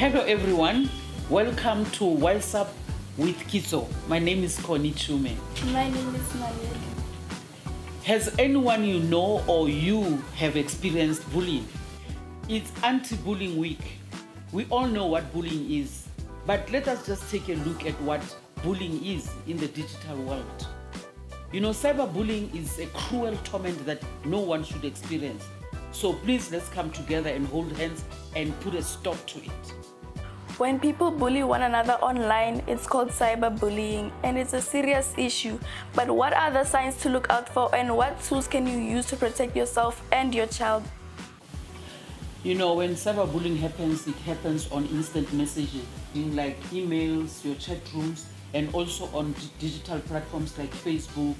Hello everyone, welcome to Wise Up with Kitso. My name is Connie Chiume. My name is Maria. Has anyone you know or you have experienced bullying? It's anti-bullying week. We all know what bullying is, but let us just take a look at what bullying is in the digital world. You know, cyberbullying is a cruel torment that no one should experience. So please let's come together and hold hands and put a stop to it. When people bully one another online, it's called cyberbullying and it's a serious issue. But what are the signs to look out for and what tools can you use to protect yourself and your child? You know, when cyberbullying happens, it happens on instant messaging, like emails, your chat rooms, and also on digital platforms like Facebook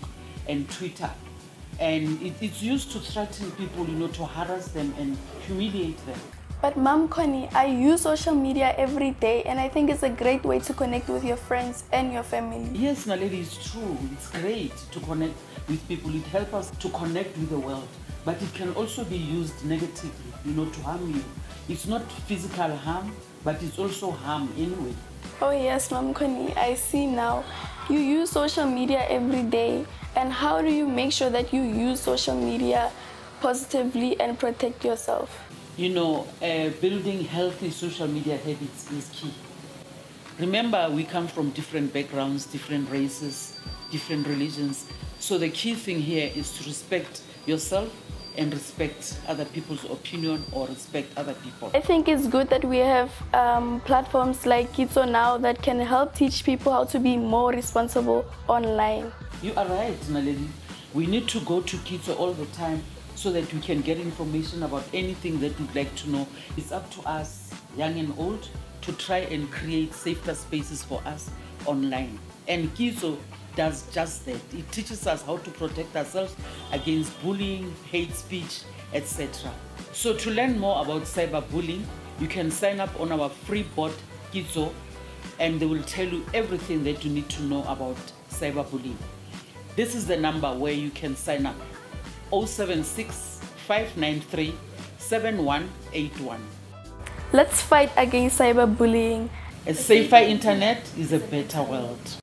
and Twitter. And it, it's used to threaten people, you know, to harass them and humiliate them. But Mom Connie, I use social media every day and I think it's a great way to connect with your friends and your family. Yes, Naledi, it's true. It's great to connect with people. It helps us to connect with the world. But it can also be used negatively, you know, to harm you. It's not physical harm, but it's also harm anyway. Oh yes, Mom Connie, I see now. You use social media every day. And how do you make sure that you use social media positively and protect yourself? You know, uh, building healthy social media habits is key. Remember, we come from different backgrounds, different races, different religions. So the key thing here is to respect yourself and respect other people's opinion or respect other people. I think it's good that we have um, platforms like Kitso now that can help teach people how to be more responsible online. You are right, Naledi. We need to go to Kitso all the time so that we can get information about anything that we'd like to know. It's up to us, young and old, to try and create safer spaces for us online. And Kitso does just that. It teaches us how to protect ourselves against bullying, hate speech, etc. So to learn more about cyberbullying, you can sign up on our free bot Kitso and they will tell you everything that you need to know about cyberbullying. This is the number where you can sign up. 076 593 7181. Let's fight against cyberbullying. A safer internet is a better world.